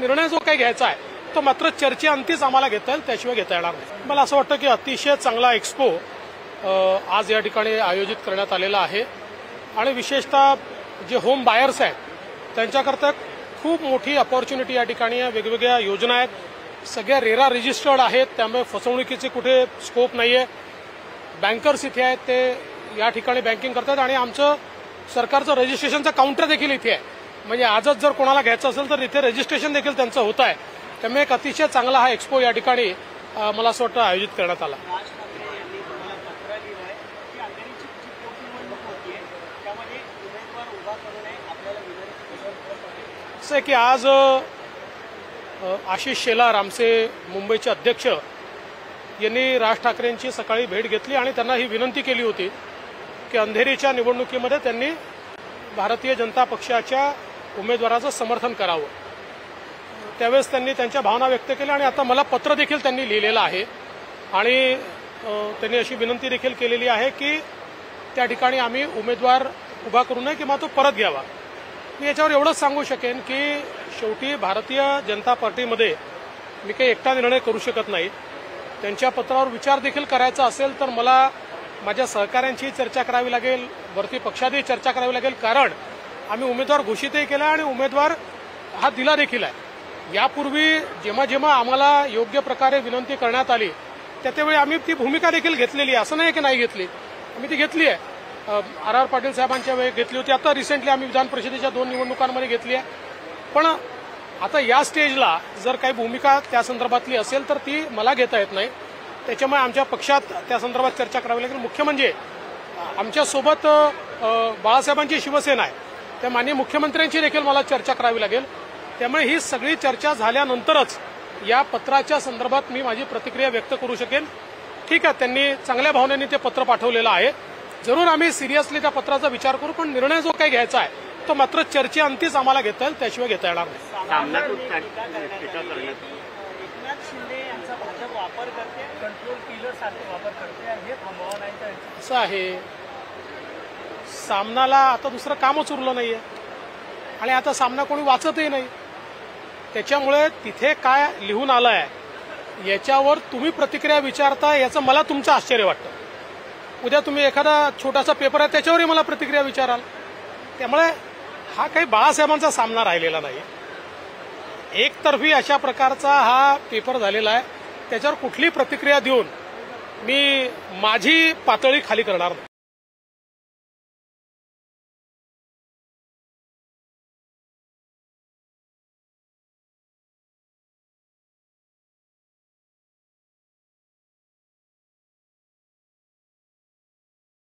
निर्णय जो काही घ्यायचा आहे तो मात्र चर्चेअंतीच आम्हाला घेता येईल त्याशिवाय घेता येणार नाही. मला असं वाटतं की अतिशय चांगला एक्सपो आज या ठिकाणी आयोजित करण्यात आलेला आहे. आणि विशेषतः जे होम बायर्स आहेत त्यांच्याकरता खूप मोठी अपॉर्च्युनिटी या ठिकाणी आहे. वेगवेगळ्या योजना आहेत. सगळ्या रेरा रजिस्टर्ड आहेत. त्यामुळे फसवणुकीचे कुठे स्कोप नाही आहे बँकर्स इथे आहेत ते या ठिकाणी बँकिंग करतात. आणि आमचं सरकारचं रजिस्ट्रेशनचं काउंटर देखील इथे आहे. म्हणजे आजच जर कोणाला घ्यायचं असेल तर इथे रजिस्ट्रेशन देखील त्यांचं होत आहे. त्यामुळे एक अतिशय चांगला हा एक्सपो या ठिकाणी मला असं वाटतं आयोजित करण्यात आला. की असं आहे की आज आशिष शेलार आमचे मुंबईचे अध्यक्ष यांनी राज ठाकरेंची सकाळी भेट घेतली आणि त्यांना ही विनंती केली होती की अंधेरीच्या निवडणुकीमध्ये त्यांनी भारतीय जनता पक्षाच्या उमेदवाराचं समर्थन करावं. त्यावेळेस त्यांनी त्यांच्या भावना व्यक्त केल्या आणि आता मला पत्र देखील त्यांनी लिहिलेलं आहे. आणि त्यांनी अशी विनंती देखील केलेली आहे की त्या ठिकाणी आम्ही उमेदवार उभा करू नये किंवा तो परत घ्यावा. मी याच्यावर एवढंच सांगू शकेन की शेवटी भारतीय जनता पार्टीमध्ये मी काही एकटा निर्णय करू शकत नाही. त्यांच्या पत्रावर विचार देखील करायचा असेल तर मला माझ्या सहकाऱ्यांची चर्चा करावी लागेल वरती पक्षातही चर्चा करावी लागेल. कारण आम्ही उमेदवार घोषितही केला आणि उमेदवार हा दिला देखील आहे. यापूर्वी जेव्हा जेव्हा आम्हाला योग्य प्रकारे विनंती करण्यात आली त्या त्यावेळी आम्ही ती भूमिका देखील घेतलेली आहे. असं नाही की नाही घेतली आम्ही ती घेतली आहे. आर आर पाटील साहेबांच्या वेळी घेतली होती. आता रिसेंटली आम्ही विधान परिषदेच्या दोन निवडणुकांमध्ये घेतली आहे. पण आता या स्टेजला जर काही भूमिका त्या संदर्भातली असेल तर ती मला घेता येत नाही. त्याच्यामुळे आमच्या पक्षात त्या संदर्भात चर्चा करावी लागेल. मुख्य म्हणजे आमच्यासोबत बाळासाहेबांची शिवसेना आहे. त्या माननीय मुख्यमंत्र्यांची देखील मला चर्चा करावी लागेल. त्यामुळे ही सगळी चर्चा झाल्यानंतरच या पत्राच्या संदर्भात मी माझी प्रतिक्रिया व्यक्त करू शकेन. ठीक आहे त्यांनी चांगल्या भावनेने ते पत्र पाठवलेलं आहे. जरूर आम्ही सिरियसली त्या पत्राचा विचार करू पण निर्णय जो काही घ्यायचा आहे तो मात्र चर्चेअंतीच आम्हाला घेता येईल त्याशिवाय घेता येणार नाही. हे असं आहे. सामनाला आता दुसरं कामच उरलं नाहीये. आणि आता सामना कोणी वाचतही नाही. त्याच्यामुळे तिथे काय लिहून आलं आहे याच्यावर तुम्ही प्रतिक्रिया विचारता याचं मला तुमचं आश्चर्य वाटतं. उद्या तुम्ही एखादा छोटासा पेपर आहे त्याच्यावरही मला प्रतिक्रिया विचाराल. त्यामुळे हा काही बाळासाहेबांचा सामना राहिलेला नाही एकतर्फी अशा प्रकारचा हा पेपर झालेला आहे. त्याच्यावर कुठली प्रतिक्रिया देऊन मी माझी पातळी खाली करणार नाही.